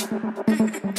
Hey.